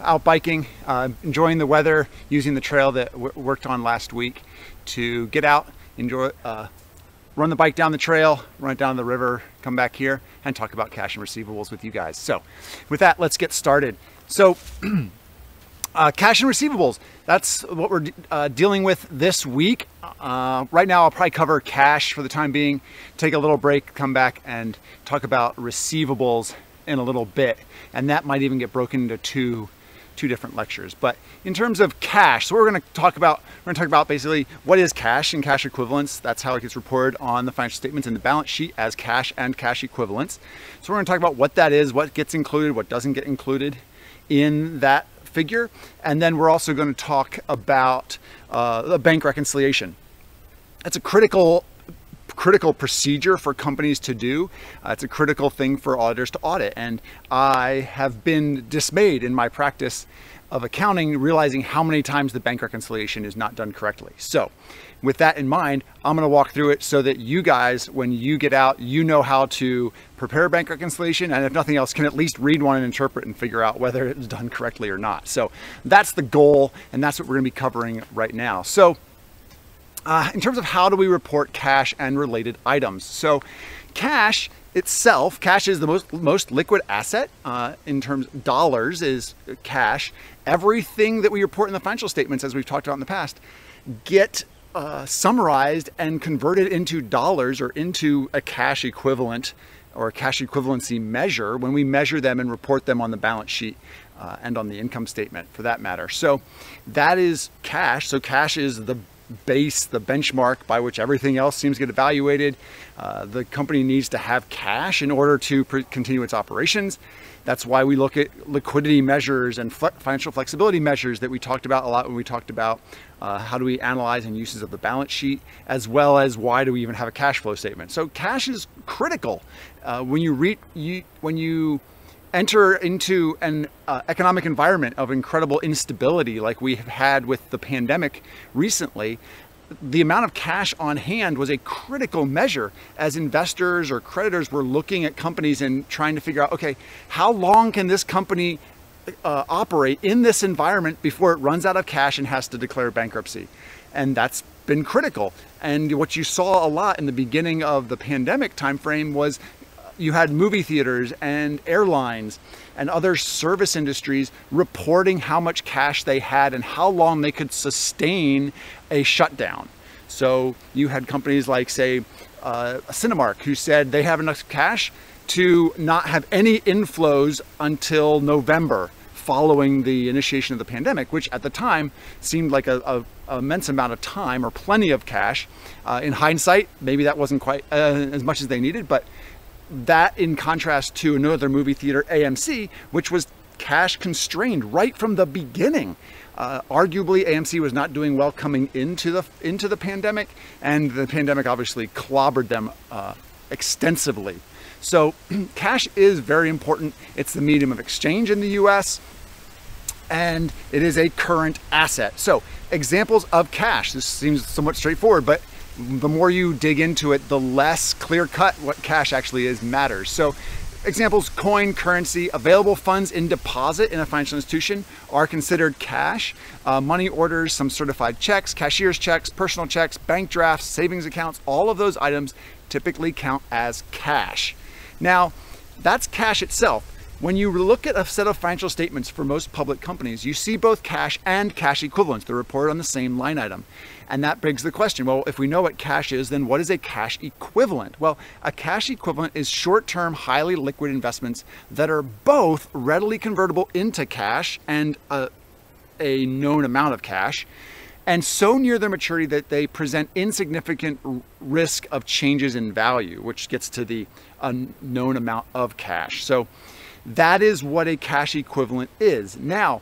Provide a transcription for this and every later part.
out biking, uh, enjoying the weather, using the trail that worked on last week to get out, enjoy, uh, run the bike down the trail, run it down the river, come back here and talk about cash and receivables with you guys. So, with that, let's get started. So, uh, cash and receivables, that's what we're uh, dealing with this week. Uh, right now, I'll probably cover cash for the time being, take a little break, come back and talk about receivables in a little bit. And that might even get broken into two two different lectures. But in terms of cash, so we're going to talk about we're going to talk about basically what is cash and cash equivalents. That's how it gets reported on the financial statements and the balance sheet as cash and cash equivalents. So we're going to talk about what that is, what gets included, what doesn't get included in that figure, and then we're also going to talk about uh, the bank reconciliation. That's a critical critical procedure for companies to do. Uh, it's a critical thing for auditors to audit. And I have been dismayed in my practice of accounting, realizing how many times the bank reconciliation is not done correctly. So, with that in mind, I'm going to walk through it so that you guys, when you get out, you know how to prepare bank reconciliation, and if nothing else, can at least read one and interpret and figure out whether it's done correctly or not. So, that's the goal, and that's what we're going to be covering right now. So, uh, in terms of how do we report cash and related items. So cash itself, cash is the most most liquid asset uh, in terms dollars is cash. Everything that we report in the financial statements, as we've talked about in the past, get uh, summarized and converted into dollars or into a cash equivalent or a cash equivalency measure when we measure them and report them on the balance sheet uh, and on the income statement for that matter. So that is cash. So cash is the base, the benchmark by which everything else seems to get evaluated. Uh, the company needs to have cash in order to continue its operations. That's why we look at liquidity measures and financial flexibility measures that we talked about a lot when we talked about uh, how do we analyze and uses of the balance sheet, as well as why do we even have a cash flow statement. So cash is critical uh, when you read you when you enter into an uh, economic environment of incredible instability like we have had with the pandemic recently, the amount of cash on hand was a critical measure as investors or creditors were looking at companies and trying to figure out, okay, how long can this company uh, operate in this environment before it runs out of cash and has to declare bankruptcy? And that's been critical. And what you saw a lot in the beginning of the pandemic timeframe was you had movie theaters and airlines and other service industries reporting how much cash they had and how long they could sustain a shutdown. So you had companies like, say, uh, Cinemark, who said they have enough cash to not have any inflows until November following the initiation of the pandemic, which at the time seemed like a, a, immense amount of time or plenty of cash. Uh, in hindsight, maybe that wasn't quite uh, as much as they needed, but that in contrast to another movie theater, AMC, which was cash constrained right from the beginning. Uh, arguably, AMC was not doing well coming into the into the pandemic, and the pandemic obviously clobbered them uh, extensively. So, cash is very important. It's the medium of exchange in the U.S. And it is a current asset. So, examples of cash. This seems somewhat straightforward, but the more you dig into it, the less clear cut what cash actually is matters. So examples, coin, currency, available funds in deposit in a financial institution are considered cash. Uh, money orders, some certified checks, cashier's checks, personal checks, bank drafts, savings accounts, all of those items typically count as cash. Now, that's cash itself. When you look at a set of financial statements for most public companies, you see both cash and cash equivalents. They're reported on the same line item. And that begs the question well, if we know what cash is, then what is a cash equivalent? Well, a cash equivalent is short term, highly liquid investments that are both readily convertible into cash and a, a known amount of cash and so near their maturity that they present insignificant risk of changes in value, which gets to the unknown amount of cash. So that is what a cash equivalent is. Now,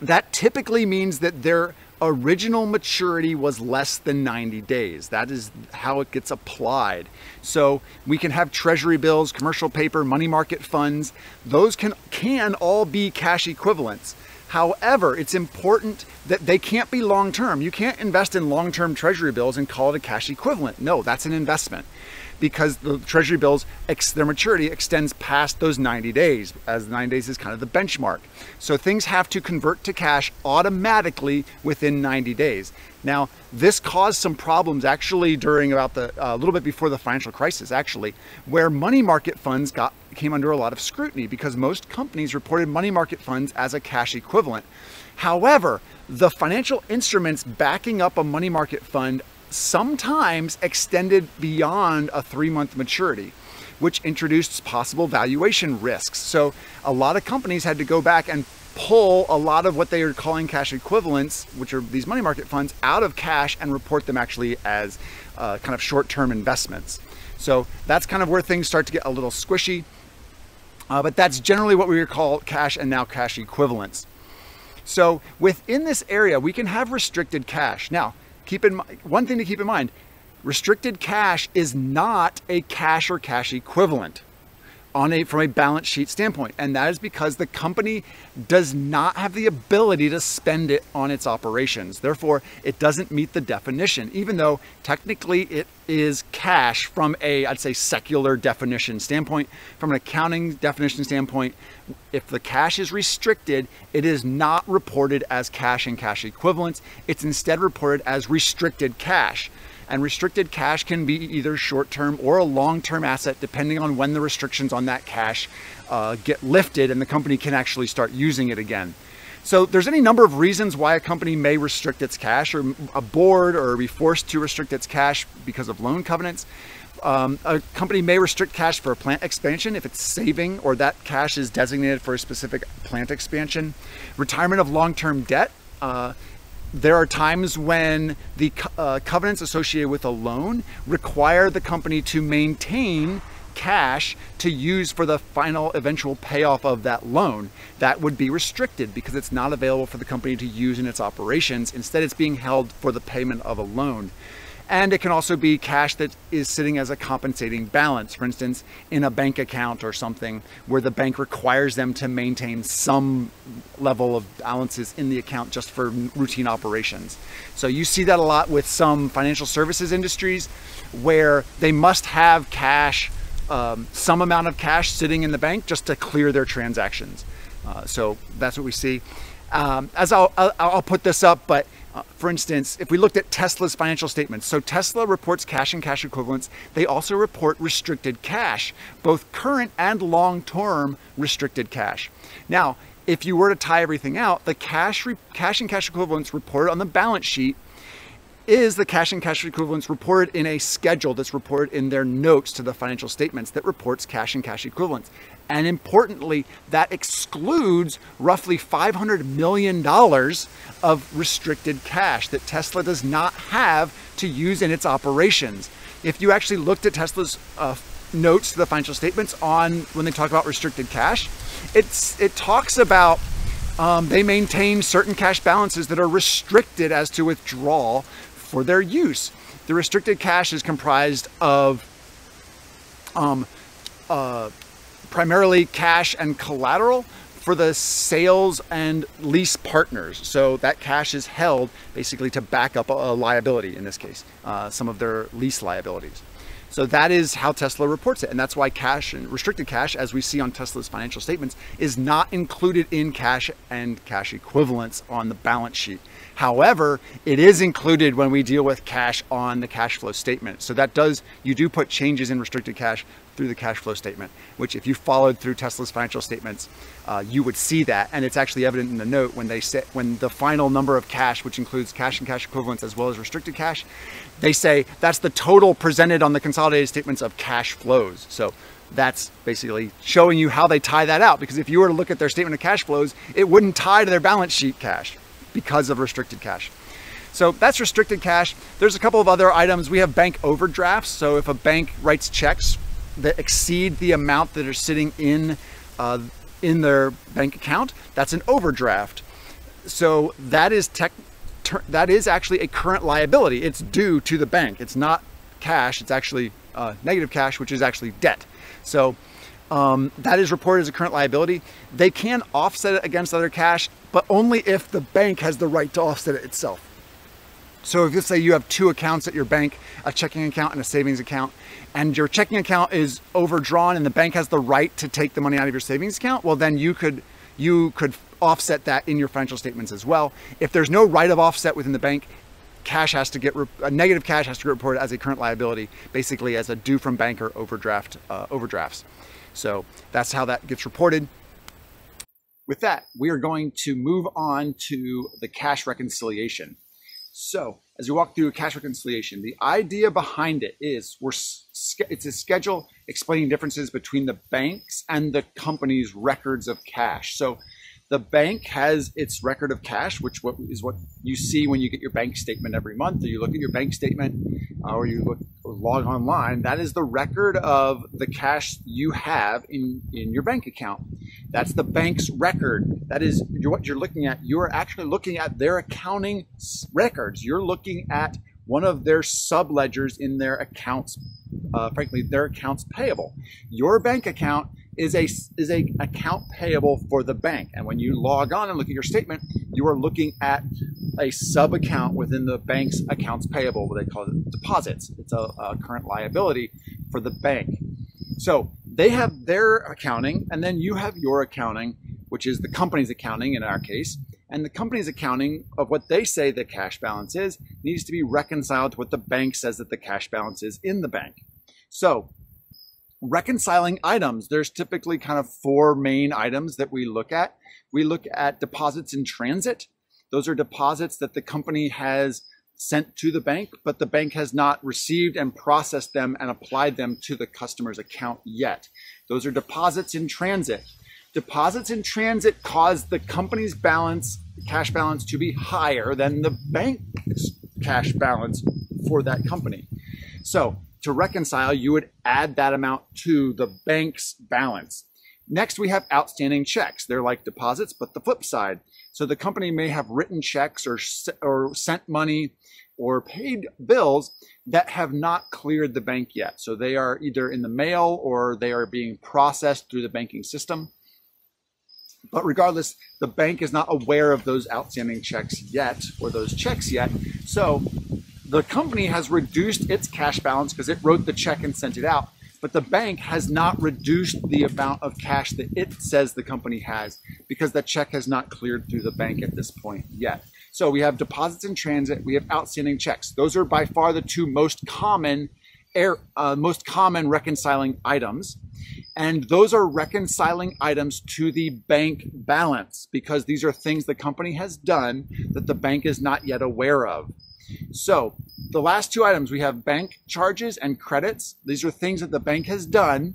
that typically means that their original maturity was less than 90 days. That is how it gets applied. So we can have treasury bills, commercial paper, money market funds. Those can, can all be cash equivalents. However, it's important that they can't be long term. You can't invest in long term treasury bills and call it a cash equivalent. No, that's an investment because the treasury bills, their maturity extends past those 90 days, as 90 days is kind of the benchmark. So things have to convert to cash automatically within 90 days. Now, this caused some problems actually during about the a uh, little bit before the financial crisis, actually, where money market funds got came under a lot of scrutiny because most companies reported money market funds as a cash equivalent. However, the financial instruments backing up a money market fund sometimes extended beyond a three month maturity, which introduced possible valuation risks. So a lot of companies had to go back and pull a lot of what they are calling cash equivalents, which are these money market funds, out of cash and report them actually as uh, kind of short term investments. So that's kind of where things start to get a little squishy. Uh, but that's generally what we call cash and now cash equivalents. So within this area, we can have restricted cash. Now, keep in mind, one thing to keep in mind, restricted cash is not a cash or cash equivalent on a from a balance sheet standpoint. And that is because the company does not have the ability to spend it on its operations. Therefore it doesn't meet the definition even though technically it is cash from a I'd say secular definition standpoint. From an accounting definition standpoint if the cash is restricted it is not reported as cash and cash equivalents. It's instead reported as restricted cash and restricted cash can be either short term or a long term asset, depending on when the restrictions on that cash uh, get lifted and the company can actually start using it again. So there's any number of reasons why a company may restrict its cash or a board or be forced to restrict its cash because of loan covenants. Um, a company may restrict cash for a plant expansion if it's saving or that cash is designated for a specific plant expansion. Retirement of long-term debt. Uh, there are times when the uh, covenants associated with a loan require the company to maintain cash to use for the final eventual payoff of that loan. That would be restricted because it's not available for the company to use in its operations. Instead, it's being held for the payment of a loan. And it can also be cash that is sitting as a compensating balance, for instance, in a bank account or something where the bank requires them to maintain some level of balances in the account just for routine operations. So you see that a lot with some financial services industries where they must have cash, um, some amount of cash sitting in the bank just to clear their transactions. Uh, so that's what we see. Um, as I'll, I'll, I'll put this up, but uh, for instance, if we looked at Tesla's financial statements, so Tesla reports cash and cash equivalents. They also report restricted cash, both current and long-term restricted cash. Now, if you were to tie everything out, the cash, cash and cash equivalents reported on the balance sheet is the cash and cash equivalents reported in a schedule that's reported in their notes to the financial statements that reports cash and cash equivalents. And importantly, that excludes roughly $500 million of restricted cash that Tesla does not have to use in its operations. If you actually looked at Tesla's uh, notes to the financial statements on when they talk about restricted cash, it's, it talks about um, they maintain certain cash balances that are restricted as to withdrawal for their use. The restricted cash is comprised of um, uh, primarily cash and collateral for the sales and lease partners. So that cash is held basically to back up a liability in this case, uh, some of their lease liabilities. So that is how Tesla reports it. And that's why cash and restricted cash, as we see on Tesla's financial statements, is not included in cash and cash equivalents on the balance sheet. However, it is included when we deal with cash on the cash flow statement. So that does, you do put changes in restricted cash through the cash flow statement, which if you followed through Tesla's financial statements, uh, you would see that. And it's actually evident in the note when they say, when the final number of cash, which includes cash and cash equivalents as well as restricted cash, they say that's the total presented on the consolidated statements of cash flows. So that's basically showing you how they tie that out. Because if you were to look at their statement of cash flows, it wouldn't tie to their balance sheet cash because of restricted cash. So that's restricted cash. There's a couple of other items. We have bank overdrafts. So if a bank writes checks that exceed the amount that are sitting in uh, in their bank account, that's an overdraft. So that is tech, that is actually a current liability. It's due to the bank. It's not cash. It's actually uh, negative cash, which is actually debt. So um, that is reported as a current liability. They can offset it against other cash, but only if the bank has the right to offset it itself. So if you say you have two accounts at your bank, a checking account and a savings account, and your checking account is overdrawn and the bank has the right to take the money out of your savings account, well then you could you could offset that in your financial statements as well. If there's no right of offset within the bank, cash has to get a negative cash has to get reported as a current liability, basically as a due from banker overdraft uh, overdrafts. So that's how that gets reported. With that, we are going to move on to the cash reconciliation. So as we walk through cash reconciliation, the idea behind it is we're it's a schedule explaining differences between the banks and the company's records of cash. So the bank has its record of cash, which is what you see when you get your bank statement every month, or you look at your bank statement, uh, or you look or log online. That is the record of the cash you have in in your bank account. That's the bank's record. That is what you're looking at. You're actually looking at their accounting records. You're looking at one of their sub ledgers in their accounts. Uh, frankly, their accounts payable. Your bank account is a is a account payable for the bank. And when you log on and look at your statement, you are looking at a sub account within the bank's accounts payable, what they call it deposits. It's a, a current liability for the bank. So they have their accounting, and then you have your accounting, which is the company's accounting in our case. And the company's accounting of what they say the cash balance is needs to be reconciled to what the bank says that the cash balance is in the bank. So reconciling items, there's typically kind of four main items that we look at. We look at deposits in transit. Those are deposits that the company has sent to the bank, but the bank has not received and processed them and applied them to the customer's account yet. Those are deposits in transit. Deposits in transit cause the company's balance, cash balance, to be higher than the bank's cash balance for that company. So to reconcile, you would add that amount to the bank's balance. Next, we have outstanding checks. They're like deposits, but the flip side. So the company may have written checks or, or sent money or paid bills that have not cleared the bank yet. So they are either in the mail or they are being processed through the banking system. But regardless, the bank is not aware of those outstanding checks yet or those checks yet. So the company has reduced its cash balance because it wrote the check and sent it out, but the bank has not reduced the amount of cash that it says the company has because that check has not cleared through the bank at this point yet. So we have deposits in transit, we have outstanding checks. Those are by far the two most common air, uh, most common reconciling items. And those are reconciling items to the bank balance because these are things the company has done that the bank is not yet aware of. So the last two items, we have bank charges and credits. These are things that the bank has done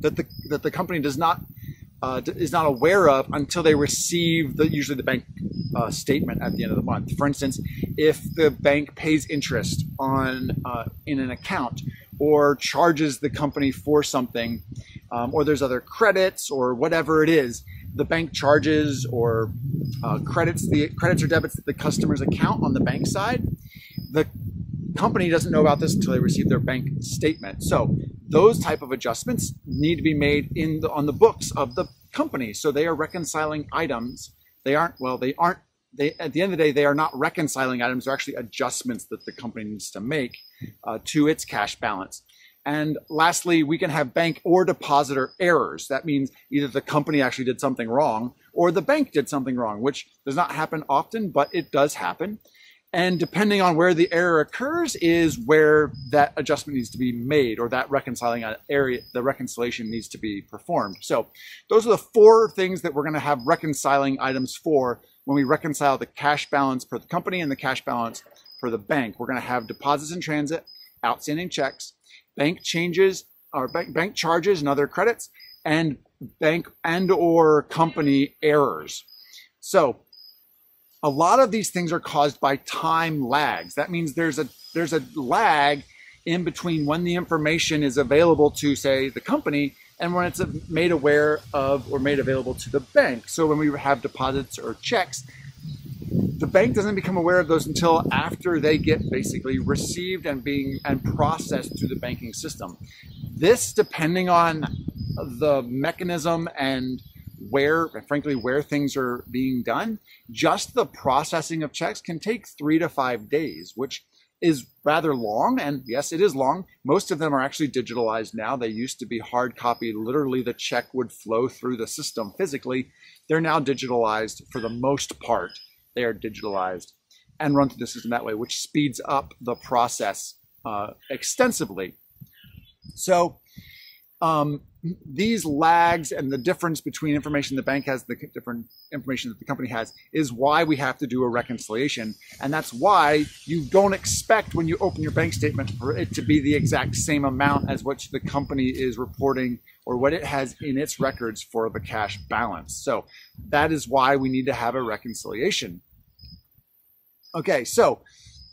that the, that the company does not, uh, is not aware of until they receive the, usually the bank uh, statement at the end of the month. For instance, if the bank pays interest on, uh, in an account or charges the company for something, um, or there's other credits or whatever it is, the bank charges or uh, credits the credits or debits the customer's account on the bank side. The company doesn't know about this until they receive their bank statement. So those type of adjustments need to be made in the, on the books of the company. So they are reconciling items. They aren't well. They aren't. They at the end of the day they are not reconciling items. They're actually adjustments that the company needs to make uh, to its cash balance. And lastly, we can have bank or depositor errors. That means either the company actually did something wrong or the bank did something wrong, which does not happen often, but it does happen. And depending on where the error occurs is where that adjustment needs to be made or that reconciling area, the reconciliation needs to be performed. So those are the four things that we're going to have reconciling items for when we reconcile the cash balance for the company and the cash balance for the bank. We're going to have deposits in transit, outstanding checks, bank changes or bank, bank charges and other credits and bank and or company errors. So a lot of these things are caused by time lags. That means there's a there's a lag in between when the information is available to say the company and when it's made aware of or made available to the bank. So when we have deposits or checks, the bank doesn't become aware of those until after they get basically received and being and processed through the banking system. This, depending on the mechanism and where, frankly, where things are being done, just the processing of checks can take three to five days, which is rather long. And yes, it is long. Most of them are actually digitalized now. They used to be hard copy. Literally, the check would flow through the system physically. They're now digitalized for the most part. They are digitalized and run through the system that way, which speeds up the process uh, extensively. So, um, these lags and the difference between information the bank has, the different information that the company has, is why we have to do a reconciliation. And that's why you don't expect when you open your bank statement for it to be the exact same amount as what the company is reporting or what it has in its records for the cash balance. So that is why we need to have a reconciliation. Okay, so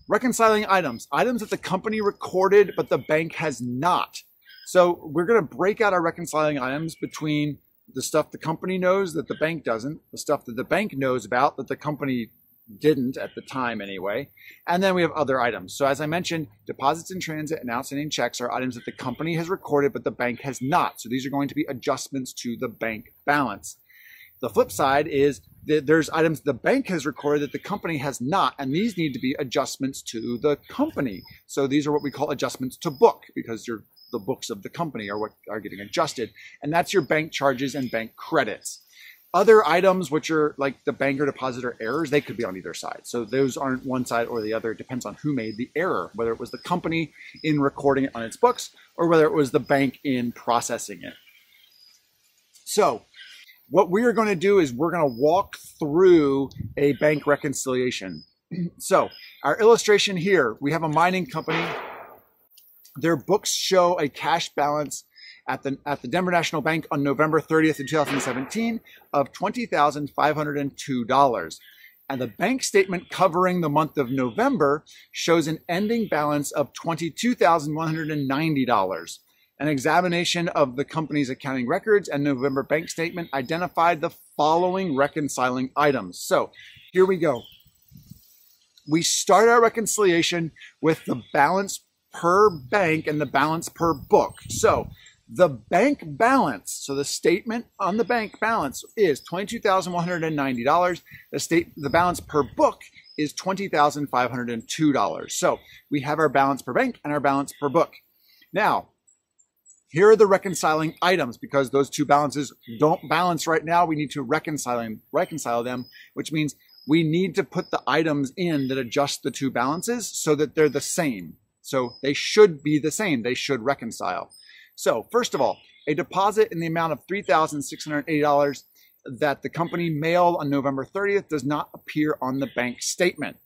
reconciling items, items that the company recorded but the bank has not. So we're going to break out our reconciling items between the stuff the company knows that the bank doesn't, the stuff that the bank knows about that the company didn't at the time anyway. And then we have other items. So as I mentioned, deposits in transit and outstanding checks are items that the company has recorded but the bank has not. So these are going to be adjustments to the bank balance. The flip side is there's items the bank has recorded that the company has not, and these need to be adjustments to the company. So these are what we call adjustments to book because you're the books of the company are what are getting adjusted. And that's your bank charges and bank credits. Other items, which are like the banker depositor errors, they could be on either side. So those aren't one side or the other. It depends on who made the error, whether it was the company in recording it on its books or whether it was the bank in processing it. So what we are going to do is we're going to walk through a bank reconciliation. so our illustration here, we have a mining company their books show a cash balance at the, at the Denver National Bank on November 30th in 2017 of $20,502. And the bank statement covering the month of November shows an ending balance of $22,190. An examination of the company's accounting records and November bank statement identified the following reconciling items. So here we go. We start our reconciliation with the balance per bank and the balance per book. So the bank balance, so the statement on the bank balance is $22,190. The state the balance per book is $20,502. So we have our balance per bank and our balance per book. Now, here are the reconciling items because those two balances don't balance right now. We need to reconcile them, reconcile them, which means we need to put the items in that adjust the two balances so that they're the same. So they should be the same. They should reconcile. So first of all, a deposit in the amount of $3,680 that the company mailed on November 30th does not appear on the bank statement.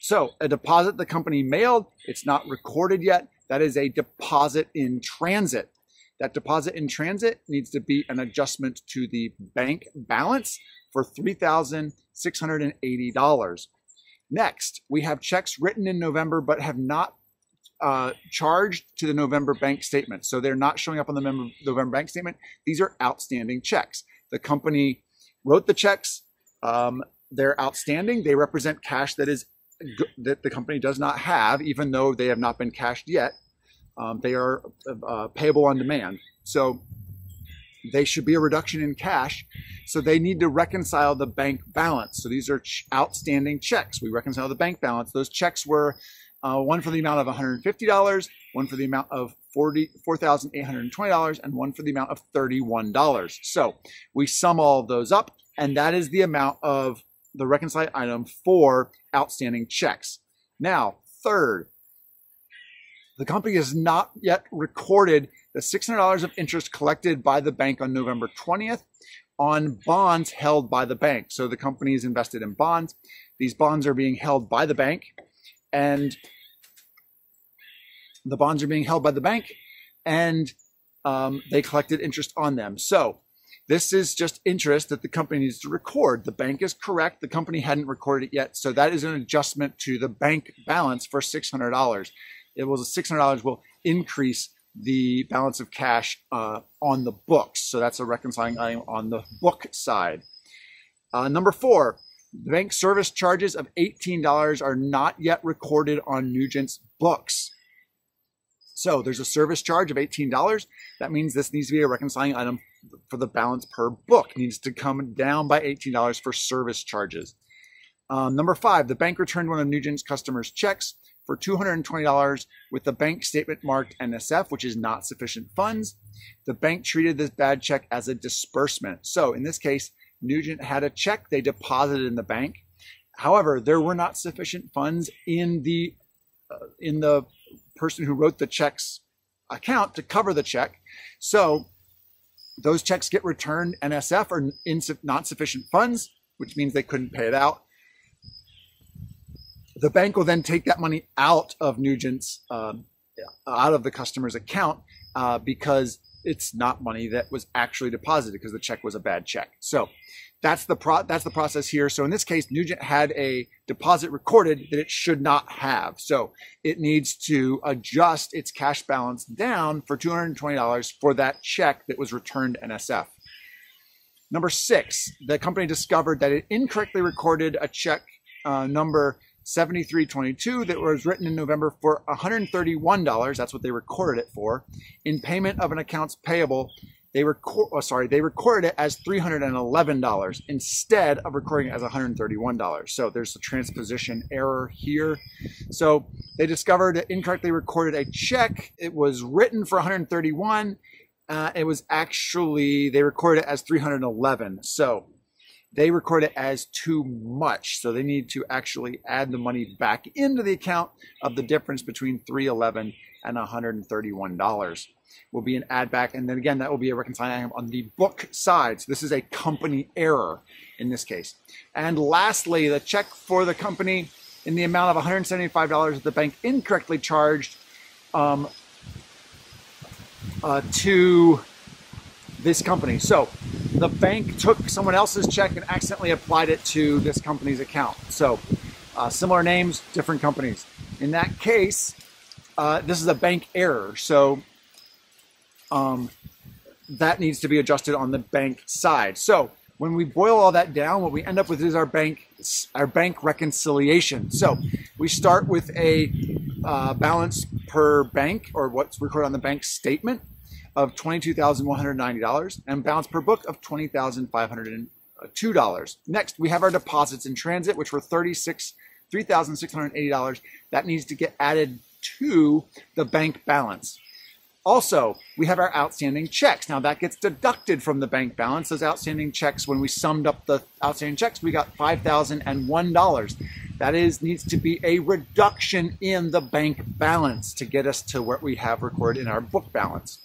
So a deposit the company mailed, it's not recorded yet. That is a deposit in transit. That deposit in transit needs to be an adjustment to the bank balance for $3,680. Next, we have checks written in November but have not uh, charged to the November bank statement. So they're not showing up on the November bank statement. These are outstanding checks. The company wrote the checks. Um, they're outstanding. They represent cash that is that the company does not have, even though they have not been cashed yet. Um, they are uh, payable on demand. So they should be a reduction in cash. So they need to reconcile the bank balance. So these are ch- outstanding checks. We reconcile the bank balance. Those checks were uh, one for the amount of $150, one for the amount of $4,820, and one for the amount of $31. So we sum all of those up, and that is the amount of the reconciled item for outstanding checks. Now, third, the company has not yet recorded the $600 of interest collected by the bank on November 20th on bonds held by the bank. So the company is invested in bonds. These bonds are being held by the bank, and the bonds are being held by the bank, and um, they collected interest on them. So this is just interest that the company needs to record. The bank is correct. The company hadn't recorded it yet. So that is an adjustment to the bank balance for $600. It was $600 will increase the balance of cash uh, on the books. So that's a reconciling item on the book side. Uh, number four, the bank service charges of $18 are not yet recorded on Nugent's books. So there's a service charge of $18. That means this needs to be a reconciling item for the balance per book needs to come down by $18 for service charges. Um, number five, the bank returned one of Nugent's customers' checks for $220 with the bank statement marked NSF, which is not sufficient funds. The bank treated this bad check as a disbursement. So in this case, Nugent had a check they deposited in the bank. However, there were not sufficient funds in the uh, in the person who wrote the check's account to cover the check. So those checks get returned NSF or not sufficient funds, which means they couldn't pay it out. The bank will then take that money out of Nugent's, um, out of the customer's account uh, because it's not money that was actually deposited because the check was a bad check. So that's the pro- that's the process here. So in this case, Nugent had a deposit recorded that it should not have. So it needs to adjust its cash balance down for $220 for that check that was returned NSF. Number six, the company discovered that it incorrectly recorded a check uh, number 7322 that was written in November for $131. That's what they recorded it for in payment of an accounts payable. They record, oh, sorry, they recorded it as $311 instead of recording it as $131. So there's a transposition error here. So they discovered it incorrectly recorded a check. It was written for 131. Uh, it was actually they recorded it as 311. So they record it as too much. So they need to actually add the money back into the account of the difference between 311 and $131 will be an add back. And then again, that will be a reconciling item on the book side. So this is a company error in this case. And lastly, the check for the company in the amount of $175 that the bank incorrectly charged um, uh, to this company. So the bank took someone else's check and accidentally applied it to this company's account. So uh, similar names, different companies. In that case, uh, this is a bank error. So um, that needs to be adjusted on the bank side. So when we boil all that down, what we end up with is our bank our bank reconciliation. So we start with a uh, balance per bank or what's recorded on the bank statement of $22,190 and balance per book of $20,502. Next, we have our deposits in transit, which were 36 $3,680. That needs to get added to the bank balance. Also, we have our outstanding checks. Now that gets deducted from the bank balance. Those outstanding checks, when we summed up the outstanding checks, we got $5,001. That is, needs to be a reduction in the bank balance to get us to what we have recorded in our book balance.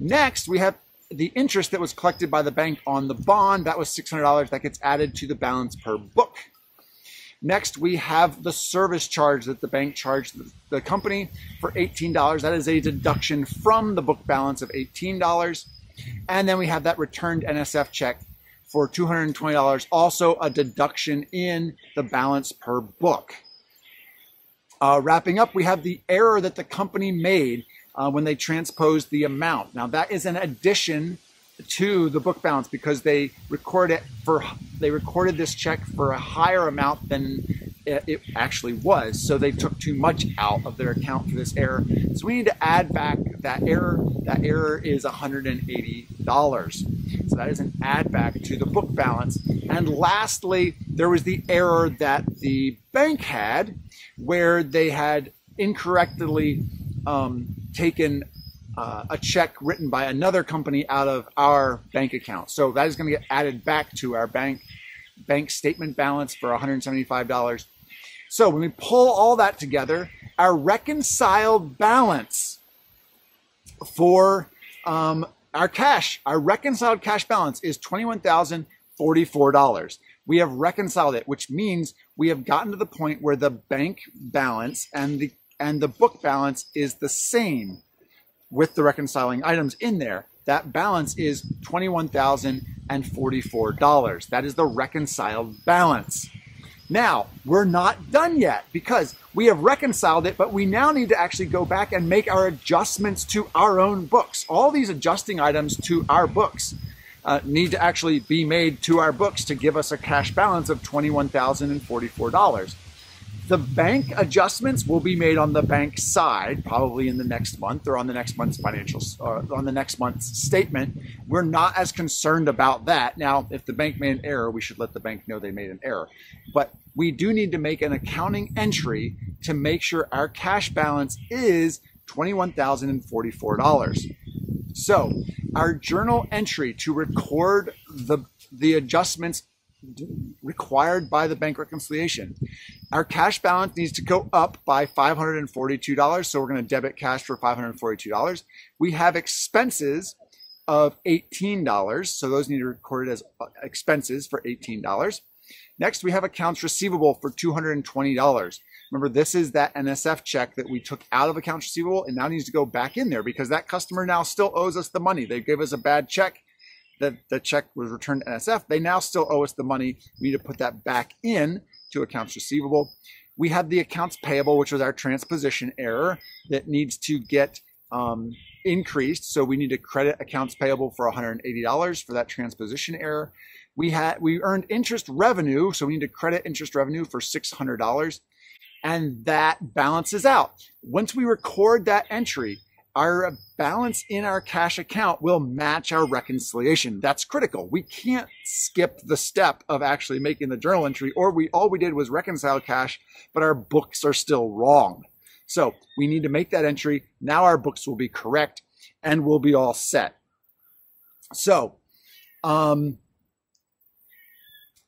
Next, we have the interest that was collected by the bank on the bond. That was $600. That gets added to the balance per book. Next, we have the service charge that the bank charged the company for $18. That is a deduction from the book balance of $18. And then we have that returned NSF check for $220, also a deduction in the balance per book. Uh, wrapping up, we have the error that the company made uh, when they transposed the amount. Now, that is an addition to the book balance because they record it for they recorded this check for a higher amount than it actually was. So they took too much out of their account for this error. So we need to add back that error. That error is $180 so that is an add back to the book balance. And lastly there was the error that the bank had where they had incorrectly um, taken uh, a check written by another company out of our bank account. So that is going to get added back to our bank bank statement balance for $175. So when we pull all that together, our reconciled balance for um, our cash, our reconciled cash balance is $21,044. We have reconciled it, which means we have gotten to the point where the bank balance and the and the book balance is the same with the reconciling items in there. That balance is $21,044. That is the reconciled balance. Now, we're not done yet because we have reconciled it, but we now need to actually go back and make our adjustments to our own books. All these adjusting items to our books uh, need to actually be made to our books to give us a cash balance of $21,044. The bank adjustments will be made on the bank side, probably in the next month or on the next month's financials or on the next month's statement. We're not as concerned about that. Now, if the bank made an error, we should let the bank know they made an error. But we do need to make an accounting entry to make sure our cash balance is $21,044. So, our journal entry to record the the adjustments required by the bank reconciliation. Our cash balance needs to go up by $542. So we're going to debit cash for $542. We have expenses of $18. So those need to be recorded as uh, expenses for $18. Next, we have accounts receivable for $220. Remember, this is that NSF check that we took out of accounts receivable and now needs to go back in there because that customer now still owes us the money. They gave us a bad check that the check was returned to NSF, they now still owe us the money. We need to put that back in to accounts receivable. We have the accounts payable, which was our transposition error that needs to get um, increased. So we need to credit accounts payable for $180 for that transposition error. We had we earned interest revenue, so we need to credit interest revenue for $600, and that balances out. Once we record that entry, our balance in our cash account will match our reconciliation. That's critical. We can't skip the step of actually making the journal entry or we all we did was reconcile cash, but our books are still wrong. So we need to make that entry. Now our books will be correct and we'll be all set. So, um,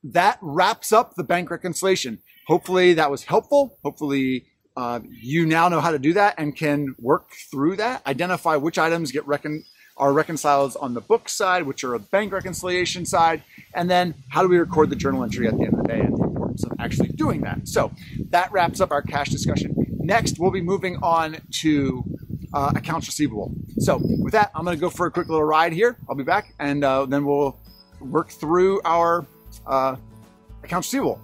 that wraps up the bank reconciliation. Hopefully that was helpful. Hopefully uh, you now know how to do that and can work through that, identify which items get recon- are reconciled on the book side, which are a bank reconciliation side, and then how do we record the journal entry at the end of the day and the importance of actually doing that. So that wraps up our cash discussion. Next, we'll be moving on to uh, accounts receivable. So with that, I'm going to go for a quick little ride here. I'll be back, and uh, then we'll work through our uh, accounts receivable.